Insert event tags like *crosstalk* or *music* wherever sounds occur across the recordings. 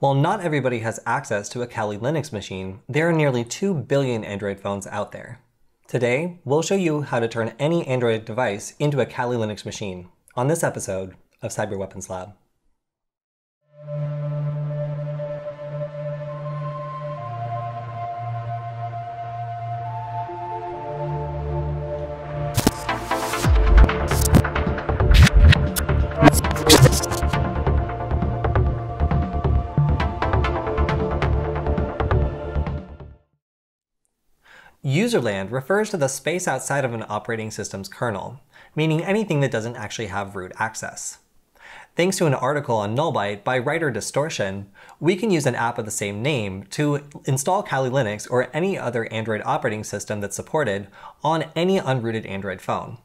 While not everybody has access to a Kali Linux machine, there are nearly 2 billion Android phones out there. Today, we'll show you how to turn any Android device into a Kali Linux machine on this episode of Cyber Weapons Lab. Userland refers to the space outside of an operating system's kernel, meaning anything that doesn't actually have root access. Thanks to an article on Nullbyte by writer Distortion, we can use an app of the same name to install Kali Linux or any other Android operating system that's supported on any unrooted Android phone.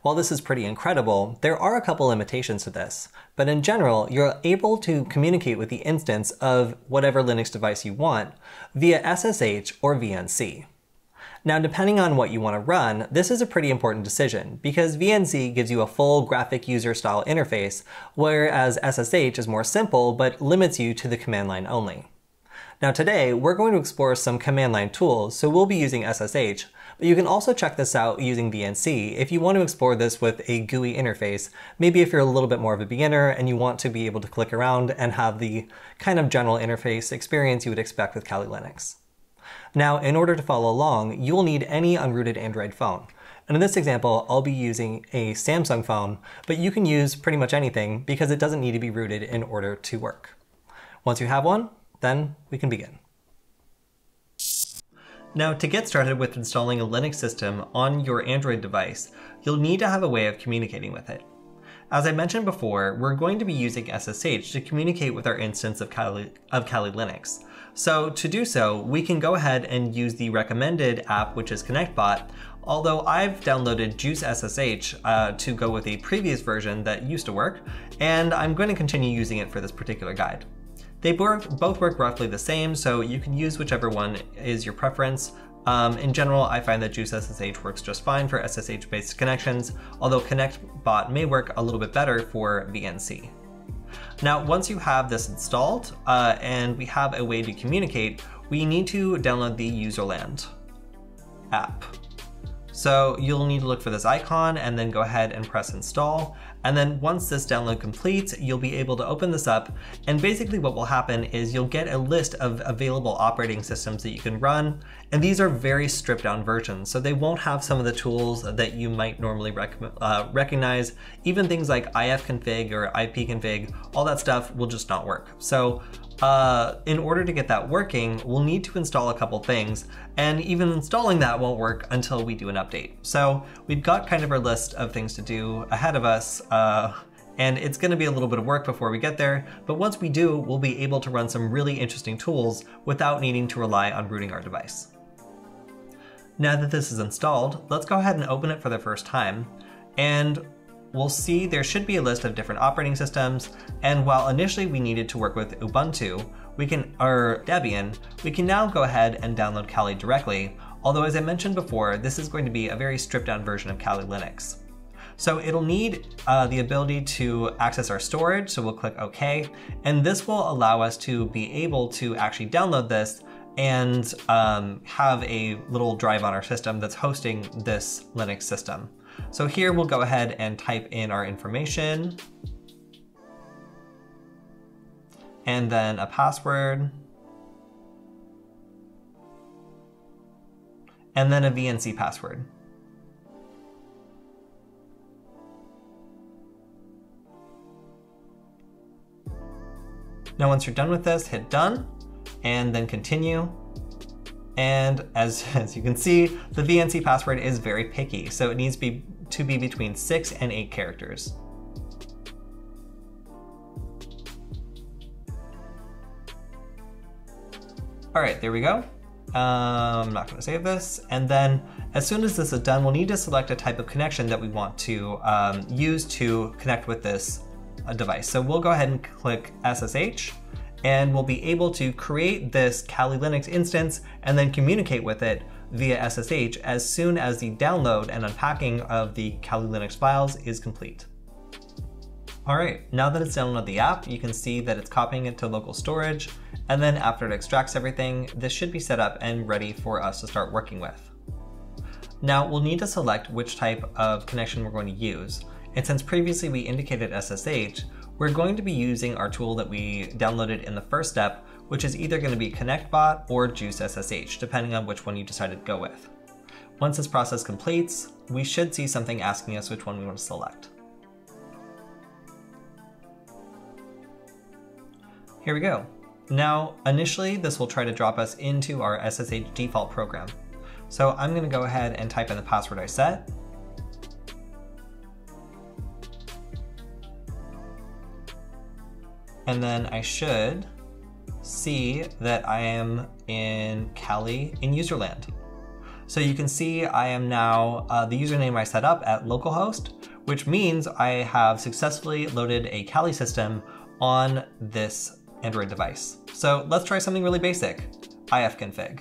While this is pretty incredible, there are a couple limitations to this, but in general, you're able to communicate with the instance of whatever Linux device you want via SSH or VNC. Now, depending on what you want to run, this is a pretty important decision because VNC gives you a full graphic user style interface, whereas SSH is more simple but limits you to the command line only. Now today, we're going to explore some command line tools, so we'll be using SSH, but you can also check this out using VNC if you want to explore this with a GUI interface, maybe if you're a little bit more of a beginner and you want to be able to click around and have the kind of general interface experience you would expect with Kali Linux. Now, in order to follow along, you will need any unrooted Android phone. And in this example, I'll be using a Samsung phone, but you can use pretty much anything because it doesn't need to be rooted in order to work. Once you have one, then we can begin. Now, to get started with installing a Linux system on your Android device, you'll need to have a way of communicating with it. As I mentioned before, we're going to be using SSH to communicate with our instance of Kali, of Kali Linux. So to do so, we can go ahead and use the recommended app, which is ConnectBot, although I've downloaded Juice SSH uh, to go with a previous version that used to work, and I'm going to continue using it for this particular guide. They both work roughly the same, so you can use whichever one is your preference. Um, in general, I find that Juice SSH works just fine for SSH-based connections, although ConnectBot may work a little bit better for VNC. Now, once you have this installed uh, and we have a way to communicate, we need to download the Userland app. So you'll need to look for this icon and then go ahead and press install. And then once this download completes, you'll be able to open this up. And basically what will happen is you'll get a list of available operating systems that you can run. And these are very stripped down versions. So they won't have some of the tools that you might normally rec uh, recognize. Even things like ifconfig or ipconfig, all that stuff will just not work. So uh, in order to get that working, we'll need to install a couple things, and even installing that won't work until we do an update. So we've got kind of our list of things to do ahead of us, uh, and it's gonna be a little bit of work before we get there, but once we do, we'll be able to run some really interesting tools without needing to rely on rooting our device. Now that this is installed, let's go ahead and open it for the first time. And we'll see there should be a list of different operating systems, and while initially we needed to work with Ubuntu, we can, or Debian, we can now go ahead and download Kali directly, although as I mentioned before, this is going to be a very stripped down version of Kali Linux. So it'll need uh, the ability to access our storage, so we'll click OK, and this will allow us to be able to actually download this and um, have a little drive on our system that's hosting this Linux system. So here we'll go ahead and type in our information. And then a password. And then a VNC password. Now once you're done with this, hit done and then continue and as, *laughs* as you can see, the VNC password is very picky, so it needs to be, to be between six and eight characters. All right, there we go. Um, I'm not gonna save this. And then as soon as this is done, we'll need to select a type of connection that we want to um, use to connect with this uh, device. So we'll go ahead and click SSH and we'll be able to create this Kali Linux instance and then communicate with it via SSH as soon as the download and unpacking of the Kali Linux files is complete. All right, now that it's downloaded the app, you can see that it's copying it to local storage, and then after it extracts everything, this should be set up and ready for us to start working with. Now we'll need to select which type of connection we're going to use, and since previously we indicated SSH, we're going to be using our tool that we downloaded in the first step, which is either going to be ConnectBot or Juice SSH, depending on which one you decided to go with. Once this process completes, we should see something asking us which one we want to select. Here we go. Now, initially, this will try to drop us into our SSH default program. So I'm going to go ahead and type in the password I set, and then I should see that I am in Kali in userland. So you can see I am now uh, the username I set up at localhost, which means I have successfully loaded a Kali system on this Android device. So let's try something really basic, ifconfig.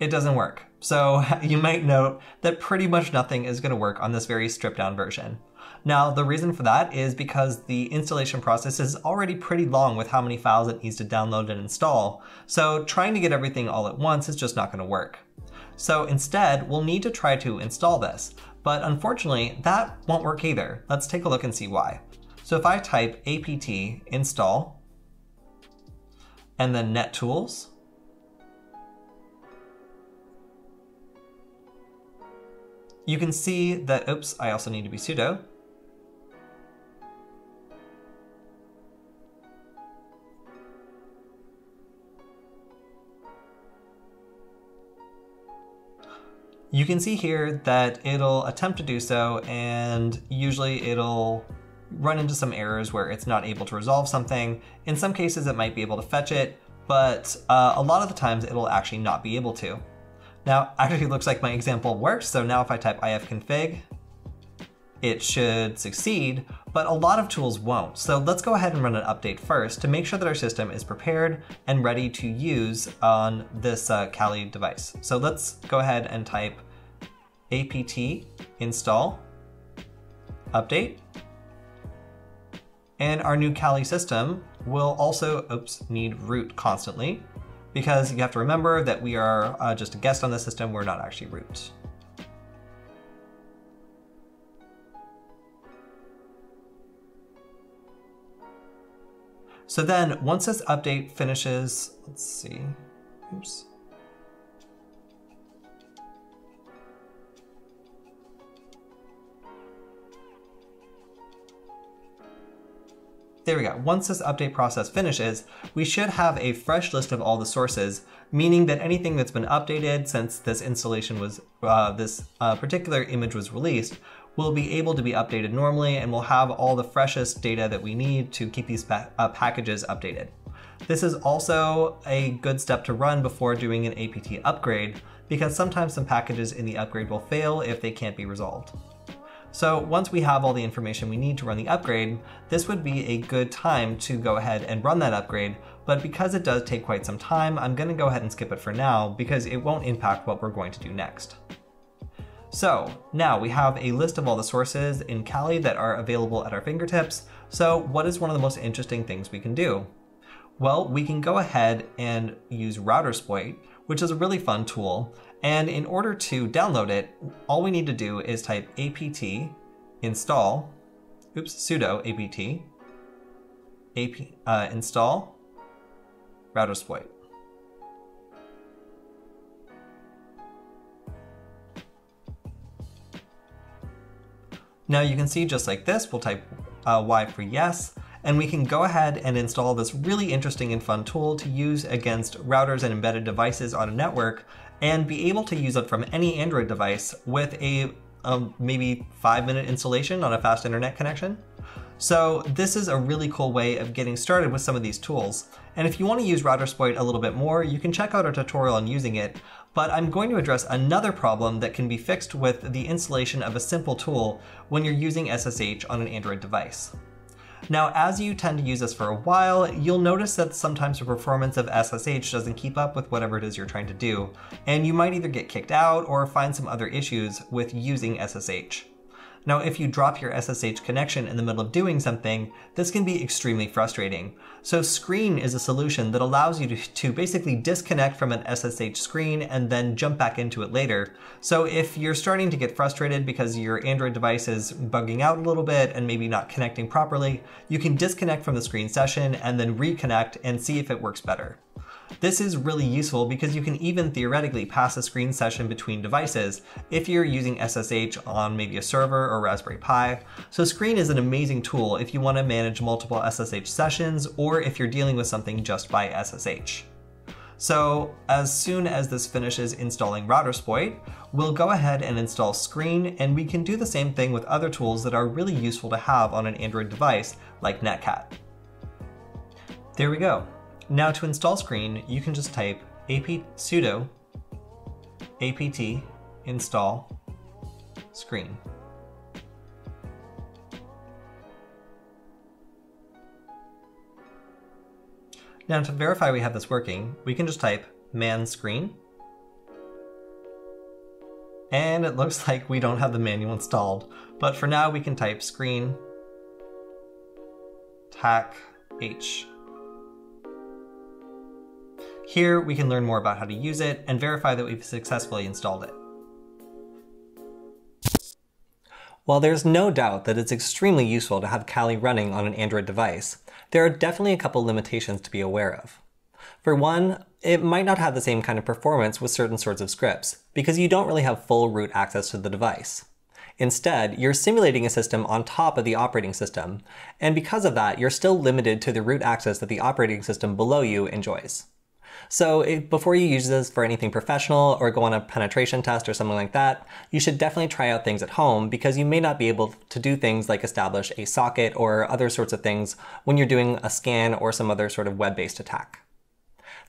It doesn't work. So *laughs* you might note that pretty much nothing is gonna work on this very stripped down version. Now, the reason for that is because the installation process is already pretty long with how many files it needs to download and install, so trying to get everything all at once is just not going to work. So instead, we'll need to try to install this, but unfortunately, that won't work either. Let's take a look and see why. So if I type apt install and then nettools, you can see that, oops, I also need to be sudo. You can see here that it'll attempt to do so and usually it'll run into some errors where it's not able to resolve something. In some cases it might be able to fetch it, but uh, a lot of the times it'll actually not be able to. Now, *laughs* actually looks like my example works, so now if I type ifconfig, it should succeed, but a lot of tools won't. So let's go ahead and run an update first to make sure that our system is prepared and ready to use on this uh, Kali device. So let's go ahead and type apt install update. And our new Kali system will also, oops, need root constantly because you have to remember that we are uh, just a guest on the system, we're not actually root. So then once this update finishes, let's see, oops. There we go. Once this update process finishes, we should have a fresh list of all the sources, meaning that anything that's been updated since this installation was, uh, this uh, particular image was released, will be able to be updated normally and we'll have all the freshest data that we need to keep these pa uh, packages updated. This is also a good step to run before doing an APT upgrade because sometimes some packages in the upgrade will fail if they can't be resolved. So once we have all the information we need to run the upgrade, this would be a good time to go ahead and run that upgrade, but because it does take quite some time, I'm gonna go ahead and skip it for now because it won't impact what we're going to do next. So now we have a list of all the sources in Kali that are available at our fingertips. So what is one of the most interesting things we can do? Well, we can go ahead and use Routersploit, which is a really fun tool. And in order to download it, all we need to do is type apt install, oops, sudo apt, ap, uh, install Routersploit. Now you can see just like this, we'll type uh, Y for yes, and we can go ahead and install this really interesting and fun tool to use against routers and embedded devices on a network and be able to use it from any Android device with a um, maybe five minute installation on a fast internet connection. So this is a really cool way of getting started with some of these tools. And if you want to use Routersploit a little bit more, you can check out our tutorial on using it, but I'm going to address another problem that can be fixed with the installation of a simple tool when you're using SSH on an Android device. Now, as you tend to use this for a while, you'll notice that sometimes the performance of SSH doesn't keep up with whatever it is you're trying to do, and you might either get kicked out or find some other issues with using SSH. Now, if you drop your SSH connection in the middle of doing something, this can be extremely frustrating. So Screen is a solution that allows you to, to, basically disconnect from an SSH screen and then jump back into it later. So if you're starting to get frustrated because your Android device is bugging out a little bit and maybe not connecting properly, you can disconnect from the screen session and then reconnect and see if it works better. This is really useful because you can even theoretically pass a screen session between devices if you're using SSH on maybe a server or Raspberry Pi. So Screen is an amazing tool if you want to manage multiple SSH sessions or if you're dealing with something just by SSH. So as soon as this finishes installing Routersploit, we'll go ahead and install Screen and we can do the same thing with other tools that are really useful to have on an Android device like Netcat. There we go. Now to install Screen, you can just type ap sudo apt install screen. Now to verify we have this working, we can just type man screen. And it looks *laughs* like we don't have the manual installed, but for now we can type screen tac h here we can learn more about how to use it and verify that we've successfully installed it. While there's no doubt that it's extremely useful to have Kali running on an Android device, there are definitely a couple limitations to be aware of. For one, it might not have the same kind of performance with certain sorts of scripts, because you don't really have full root access to the device. Instead, you're simulating a system on top of the operating system, and because of that, you're still limited to the root access that the operating system below you enjoys. So before you use this for anything professional or go on a penetration test or something like that, you should definitely try out things at home because you may not be able to do things like establish a socket or other sorts of things when you're doing a scan or some other sort of web-based attack.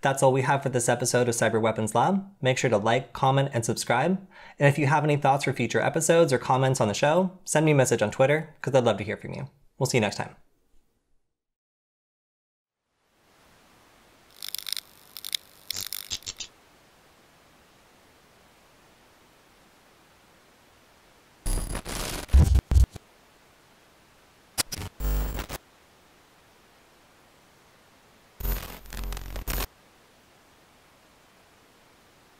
That's all we have for this episode of Cyber Weapons Lab. Make sure to like, comment, and subscribe. And if you have any thoughts for future episodes or comments on the show, send me a message on Twitter because I'd love to hear from you. We'll see you next time.